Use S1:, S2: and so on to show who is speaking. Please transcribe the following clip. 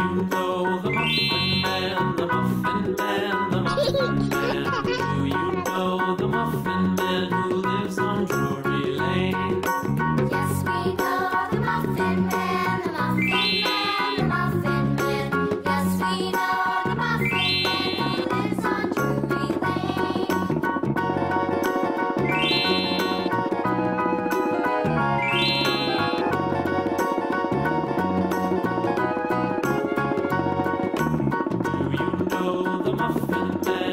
S1: you go. The Muffin Man?